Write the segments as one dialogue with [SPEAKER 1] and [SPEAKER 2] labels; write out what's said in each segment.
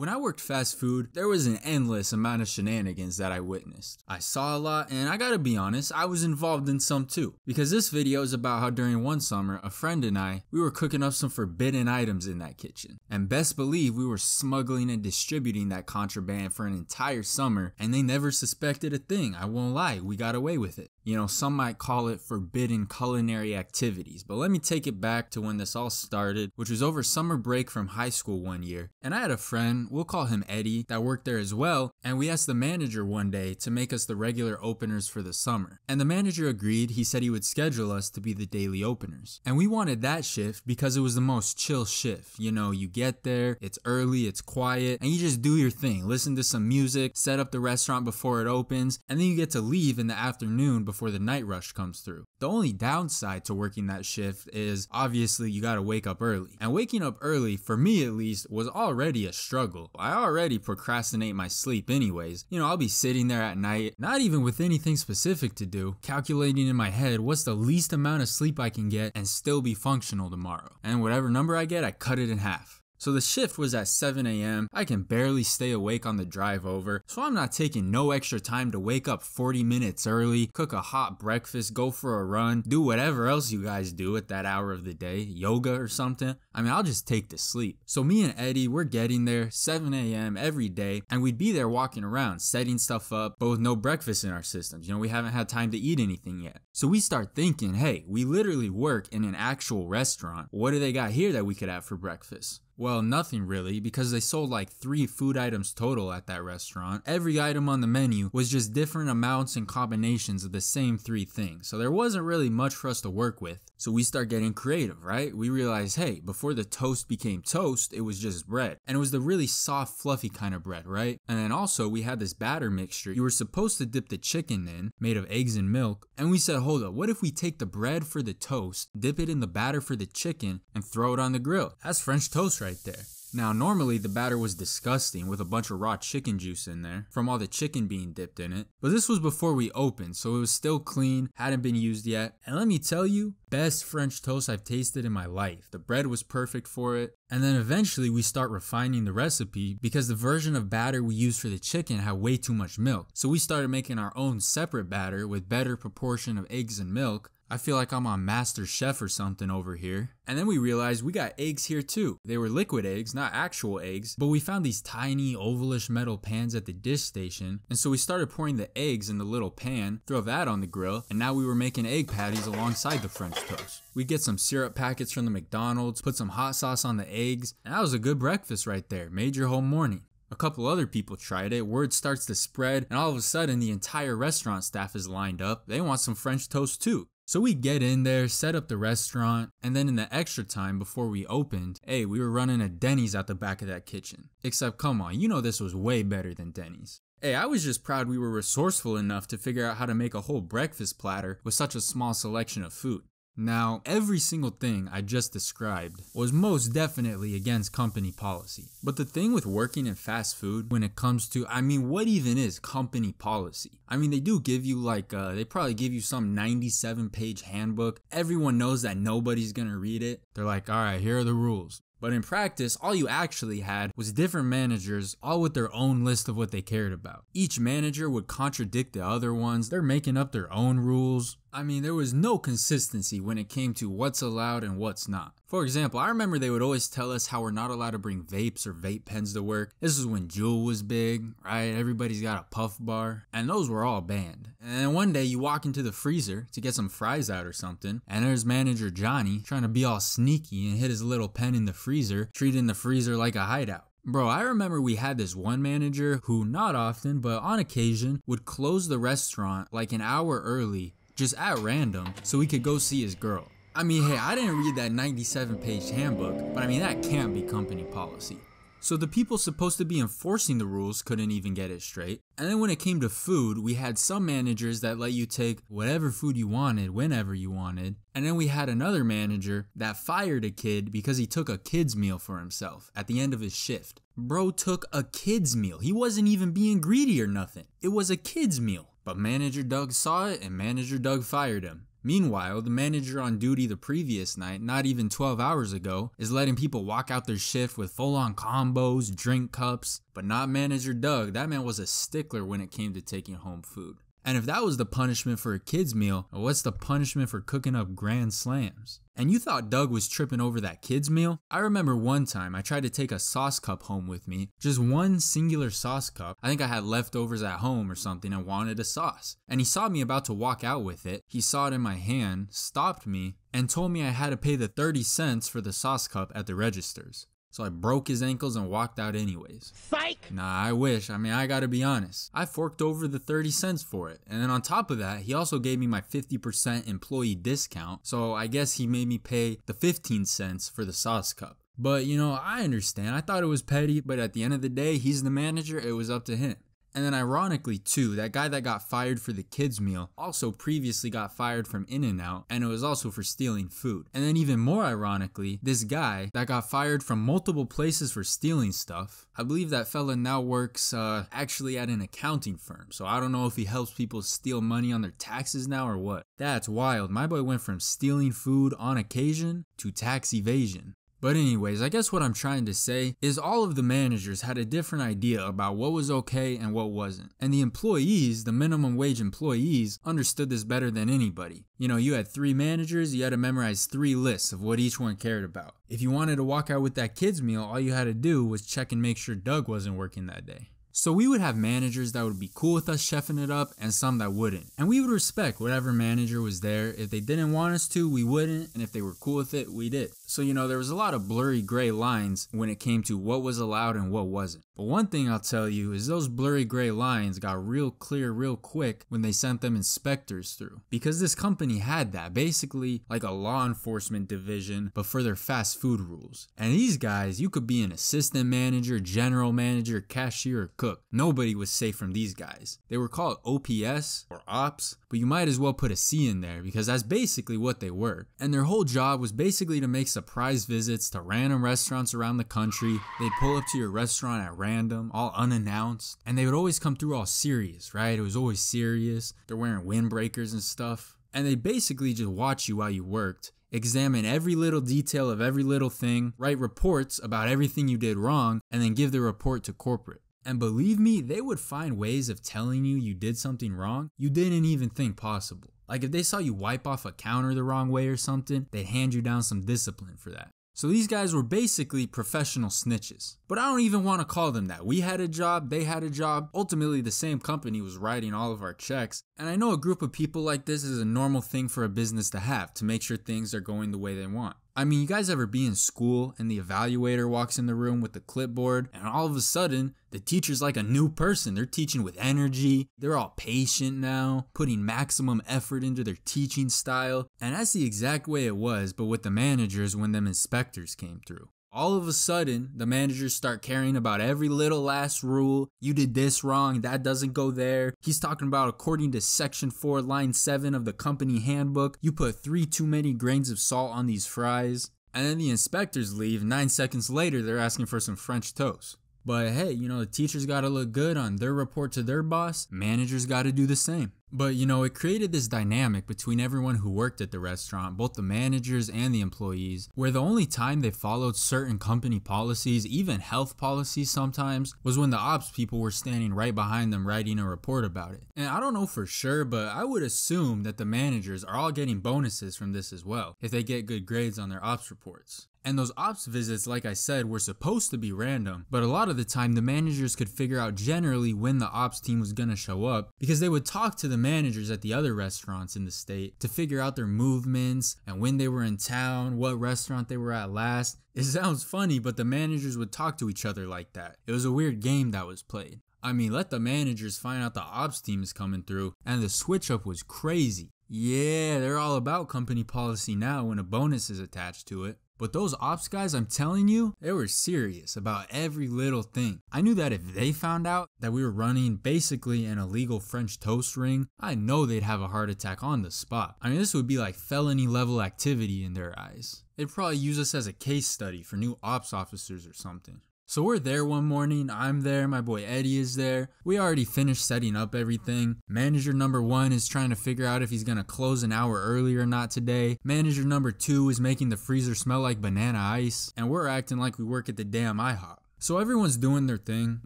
[SPEAKER 1] When I worked fast food, there was an endless amount of shenanigans that I witnessed. I saw a lot, and I gotta be honest, I was involved in some too. Because this video is about how during one summer, a friend and I, we were cooking up some forbidden items in that kitchen. And best believe we were smuggling and distributing that contraband for an entire summer, and they never suspected a thing. I won't lie, we got away with it. You know, some might call it forbidden culinary activities, but let me take it back to when this all started, which was over summer break from high school one year. And I had a friend, we'll call him Eddie, that worked there as well, and we asked the manager one day to make us the regular openers for the summer. And the manager agreed, he said he would schedule us to be the daily openers. And we wanted that shift because it was the most chill shift. You know, you get there, it's early, it's quiet, and you just do your thing. Listen to some music, set up the restaurant before it opens, and then you get to leave in the afternoon before the night rush comes through. The only downside to working that shift is obviously you gotta wake up early. And waking up early, for me at least, was already a struggle. I already procrastinate my sleep anyways. You know, I'll be sitting there at night, not even with anything specific to do, calculating in my head what's the least amount of sleep I can get and still be functional tomorrow. And whatever number I get, I cut it in half. So the shift was at 7 a.m. I can barely stay awake on the drive over, so I'm not taking no extra time to wake up 40 minutes early, cook a hot breakfast, go for a run, do whatever else you guys do at that hour of the day, yoga or something. I mean, I'll just take the sleep. So me and Eddie, we're getting there 7 a.m. every day, and we'd be there walking around, setting stuff up, but with no breakfast in our systems. You know, we haven't had time to eat anything yet. So we start thinking, hey, we literally work in an actual restaurant. What do they got here that we could have for breakfast? Well, nothing really, because they sold like three food items total at that restaurant. Every item on the menu was just different amounts and combinations of the same three things, so there wasn't really much for us to work with. So we start getting creative, right? We realize, hey, before the toast became toast, it was just bread. And it was the really soft, fluffy kind of bread, right? And then also we had this batter mixture you were supposed to dip the chicken in, made of eggs and milk. And we said, hold up, what if we take the bread for the toast, dip it in the batter for the chicken, and throw it on the grill? That's French toast right there. Now, normally the batter was disgusting with a bunch of raw chicken juice in there from all the chicken being dipped in it. But this was before we opened, so it was still clean, hadn't been used yet. And let me tell you, best French toast I've tasted in my life. The bread was perfect for it. And then eventually we start refining the recipe because the version of batter we used for the chicken had way too much milk. So we started making our own separate batter with better proportion of eggs and milk I feel like I'm on Master Chef or something over here. And then we realized we got eggs here too. They were liquid eggs, not actual eggs, but we found these tiny ovalish metal pans at the dish station. And so we started pouring the eggs in the little pan, throw that on the grill, and now we were making egg patties alongside the French toast. We get some syrup packets from the McDonald's, put some hot sauce on the eggs, and that was a good breakfast right there. Made your whole morning. A couple other people tried it, word starts to spread, and all of a sudden the entire restaurant staff is lined up. They want some French toast too. So we get in there, set up the restaurant, and then in the extra time before we opened, hey, we were running a Denny's out the back of that kitchen. Except, come on, you know this was way better than Denny's. Hey, I was just proud we were resourceful enough to figure out how to make a whole breakfast platter with such a small selection of food. Now, every single thing I just described was most definitely against company policy. But the thing with working in fast food when it comes to, I mean, what even is company policy? I mean, they do give you like, uh, they probably give you some 97 page handbook. Everyone knows that nobody's gonna read it. They're like, alright, here are the rules. But in practice, all you actually had was different managers, all with their own list of what they cared about. Each manager would contradict the other ones, they're making up their own rules. I mean, there was no consistency when it came to what's allowed and what's not. For example, I remember they would always tell us how we're not allowed to bring vapes or vape pens to work. This is when Juul was big, right? Everybody's got a puff bar, and those were all banned. And one day you walk into the freezer to get some fries out or something, and there's manager Johnny trying to be all sneaky and hit his little pen in the freezer, treating the freezer like a hideout. Bro, I remember we had this one manager who, not often, but on occasion, would close the restaurant like an hour early just at random so he could go see his girl. I mean, hey, I didn't read that 97 page handbook, but I mean, that can't be company policy. So the people supposed to be enforcing the rules couldn't even get it straight. And then when it came to food, we had some managers that let you take whatever food you wanted whenever you wanted. And then we had another manager that fired a kid because he took a kid's meal for himself at the end of his shift. Bro took a kid's meal. He wasn't even being greedy or nothing. It was a kid's meal. But manager Doug saw it and manager Doug fired him. Meanwhile, the manager on duty the previous night, not even 12 hours ago, is letting people walk out their shift with full on combos, drink cups, but not manager Doug. That man was a stickler when it came to taking home food. And if that was the punishment for a kid's meal, what's the punishment for cooking up grand slams? And you thought Doug was tripping over that kid's meal? I remember one time I tried to take a sauce cup home with me, just one singular sauce cup. I think I had leftovers at home or something and wanted a sauce. And he saw me about to walk out with it. He saw it in my hand, stopped me, and told me I had to pay the 30 cents for the sauce cup at the registers. So I broke his ankles and walked out anyways.
[SPEAKER 2] Psych!
[SPEAKER 1] Nah, I wish. I mean, I gotta be honest. I forked over the 30 cents for it. And then on top of that, he also gave me my 50% employee discount. So I guess he made me pay the 15 cents for the sauce cup. But you know, I understand. I thought it was petty, but at the end of the day, he's the manager. It was up to him. And then ironically too, that guy that got fired for the kids meal also previously got fired from In-N-Out and it was also for stealing food. And then even more ironically, this guy that got fired from multiple places for stealing stuff, I believe that fella now works uh, actually at an accounting firm. So I don't know if he helps people steal money on their taxes now or what. That's wild. My boy went from stealing food on occasion to tax evasion. But anyways, I guess what I'm trying to say is all of the managers had a different idea about what was okay and what wasn't. And the employees, the minimum wage employees, understood this better than anybody. You know, you had three managers, you had to memorize three lists of what each one cared about. If you wanted to walk out with that kids meal, all you had to do was check and make sure Doug wasn't working that day. So we would have managers that would be cool with us chefing it up and some that wouldn't. And we would respect whatever manager was there. If they didn't want us to, we wouldn't. And if they were cool with it, we did. So, you know, there was a lot of blurry gray lines when it came to what was allowed and what wasn't. But one thing I'll tell you is those blurry gray lines got real clear real quick when they sent them inspectors through. Because this company had that, basically like a law enforcement division, but for their fast food rules. And these guys, you could be an assistant manager, general manager, cashier, or cook. Nobody was safe from these guys. They were called OPS or Ops, but you might as well put a C in there because that's basically what they were. And their whole job was basically to make surprise visits to random restaurants around the country. They'd pull up to your restaurant at random, all unannounced, and they would always come through all serious, right? It was always serious. They're wearing windbreakers and stuff. And they basically just watch you while you worked examine every little detail of every little thing, write reports about everything you did wrong, and then give the report to corporate. And believe me, they would find ways of telling you you did something wrong you didn't even think possible. Like if they saw you wipe off a counter the wrong way or something, they'd hand you down some discipline for that. So these guys were basically professional snitches. But I don't even want to call them that. We had a job, they had a job. Ultimately, the same company was writing all of our checks. And I know a group of people like this is a normal thing for a business to have to make sure things are going the way they want. I mean, you guys ever be in school and the evaluator walks in the room with the clipboard and all of a sudden the teacher's like a new person. They're teaching with energy. They're all patient now, putting maximum effort into their teaching style. And that's the exact way it was, but with the managers when them inspectors came through. All of a sudden, the managers start caring about every little last rule. You did this wrong, that doesn't go there. He's talking about according to section 4, line 7 of the company handbook, you put 3 too many grains of salt on these fries. And then the inspectors leave, 9 seconds later, they're asking for some French toast. But hey, you know, the teachers gotta look good on their report to their boss, managers gotta do the same. But you know, it created this dynamic between everyone who worked at the restaurant, both the managers and the employees, where the only time they followed certain company policies, even health policies sometimes, was when the ops people were standing right behind them writing a report about it. And I don't know for sure, but I would assume that the managers are all getting bonuses from this as well, if they get good grades on their ops reports. And those ops visits, like I said, were supposed to be random, but a lot of the time the managers could figure out generally when the ops team was gonna show up because they would talk to the managers at the other restaurants in the state to figure out their movements and when they were in town, what restaurant they were at last. It sounds funny, but the managers would talk to each other like that. It was a weird game that was played. I mean, let the managers find out the ops team is coming through, and the switch up was crazy. Yeah, they're all about company policy now when a bonus is attached to it. But those ops guys, I'm telling you, they were serious about every little thing. I knew that if they found out that we were running basically an illegal French toast ring, I know they'd have a heart attack on the spot. I mean, this would be like felony level activity in their eyes. They'd probably use us as a case study for new ops officers or something. So we're there one morning, I'm there, my boy Eddie is there. We already finished setting up everything. Manager number one is trying to figure out if he's gonna close an hour early or not today. Manager number two is making the freezer smell like banana ice. And we're acting like we work at the damn IHOP. So everyone's doing their thing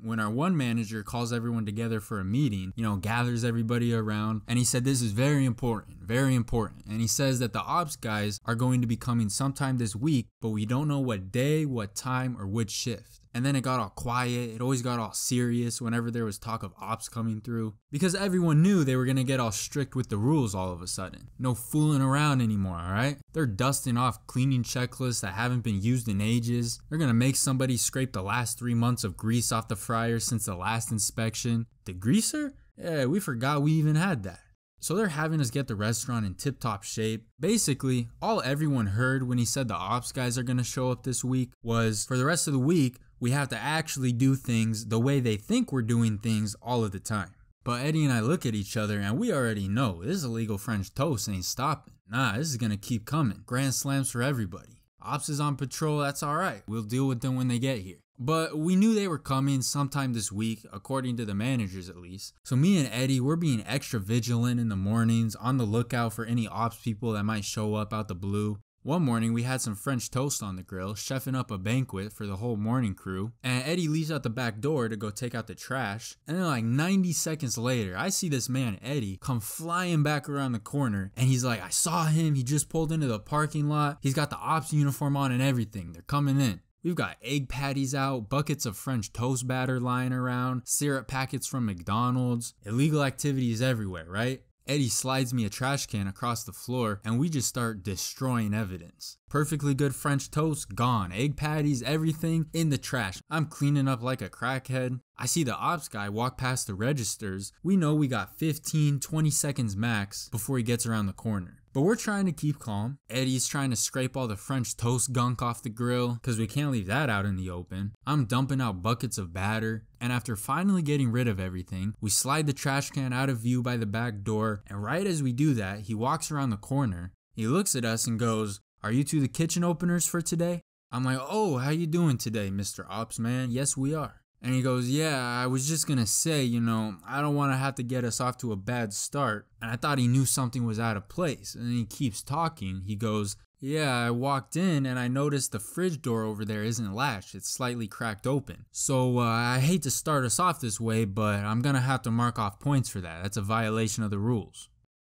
[SPEAKER 1] when our one manager calls everyone together for a meeting, you know, gathers everybody around, and he said this is very important, very important. And he says that the ops guys are going to be coming sometime this week, but we don't know what day, what time, or which shift. And then it got all quiet. It always got all serious whenever there was talk of ops coming through. Because everyone knew they were gonna get all strict with the rules all of a sudden. No fooling around anymore, alright? They're dusting off cleaning checklists that haven't been used in ages. They're gonna make somebody scrape the last three months of grease off the fryer since the last inspection. The greaser? Yeah, we forgot we even had that. So they're having us get the restaurant in tip top shape. Basically, all everyone heard when he said the ops guys are gonna show up this week was for the rest of the week, we have to actually do things the way they think we're doing things all of the time. But Eddie and I look at each other and we already know this illegal French toast ain't stopping. Nah, this is gonna keep coming. Grand slams for everybody. Ops is on patrol, that's alright. We'll deal with them when they get here. But we knew they were coming sometime this week, according to the managers at least. So me and Eddie, we're being extra vigilant in the mornings, on the lookout for any ops people that might show up out the blue. One morning, we had some French toast on the grill, chefing up a banquet for the whole morning crew. And Eddie leaves out the back door to go take out the trash. And then, like 90 seconds later, I see this man, Eddie, come flying back around the corner. And he's like, I saw him. He just pulled into the parking lot. He's got the ops uniform on and everything. They're coming in. We've got egg patties out, buckets of French toast batter lying around, syrup packets from McDonald's, illegal activities everywhere, right? Eddie slides me a trash can across the floor and we just start destroying evidence. Perfectly good French toast, gone. Egg patties, everything in the trash. I'm cleaning up like a crackhead. I see the ops guy walk past the registers. We know we got 15, 20 seconds max before he gets around the corner. But we're trying to keep calm. Eddie's trying to scrape all the French toast gunk off the grill because we can't leave that out in the open. I'm dumping out buckets of batter. And after finally getting rid of everything, we slide the trash can out of view by the back door. And right as we do that, he walks around the corner. He looks at us and goes, Are you two the kitchen openers for today? I'm like, Oh, how you doing today, Mr. Ops man? Yes, we are. And he goes, Yeah, I was just gonna say, you know, I don't wanna have to get us off to a bad start. And I thought he knew something was out of place. And he keeps talking. He goes, Yeah, I walked in and I noticed the fridge door over there isn't latched, it's slightly cracked open. So uh, I hate to start us off this way, but I'm gonna have to mark off points for that. That's a violation of the rules.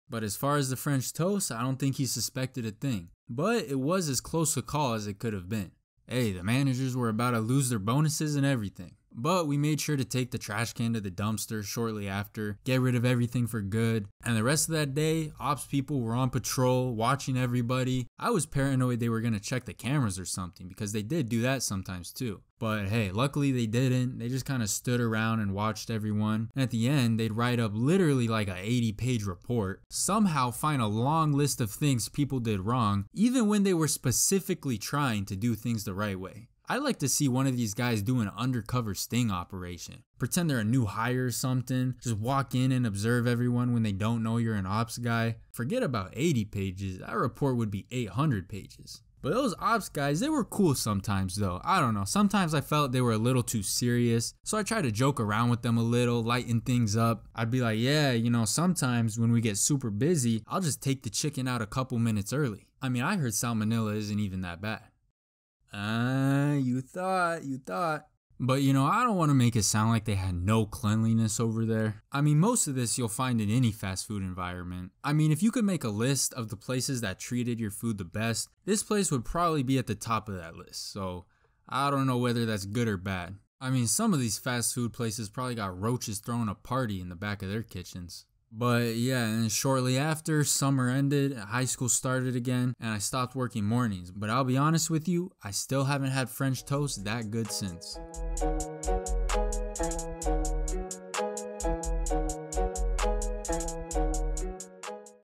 [SPEAKER 1] But as far as the French toast, I don't think he suspected a thing. But it was as close a call as it could have been. Hey, the managers were about to lose their bonuses and everything. But we made sure to take the trash can to the dumpster shortly after, get rid of everything for good. And the rest of that day, ops people were on patrol, watching everybody. I was paranoid they were gonna check the cameras or something because they did do that sometimes too. But hey, luckily they didn't. They just kind of stood around and watched everyone. And at the end, they'd write up literally like a 80 page report, somehow find a long list of things people did wrong, even when they were specifically trying to do things the right way. I'd like to see one of these guys do an undercover sting operation. Pretend they're a new hire or something. Just walk in and observe everyone when they don't know you're an ops guy. Forget about 80 pages, that report would be 800 pages. But those ops guys, they were cool sometimes though. I don't know. Sometimes I felt they were a little too serious. So I tried to joke around with them a little, lighten things up. I'd be like, yeah, you know, sometimes when we get super busy, I'll just take the chicken out a couple minutes early. I mean, I heard salmonella isn't even that bad. Ah, uh, you thought, you thought. But you know, I don't want to make it sound like they had no cleanliness over there. I mean, most of this you'll find in any fast food environment. I mean, if you could make a list of the places that treated your food the best, this place would probably be at the top of that list. So, I don't know whether that's good or bad. I mean, some of these fast food places probably got roaches throwing a party in the back of their kitchens. But yeah, and shortly after, summer ended, high school started again, and I stopped working mornings. But I'll be honest with you, I still haven't had French toast that good since.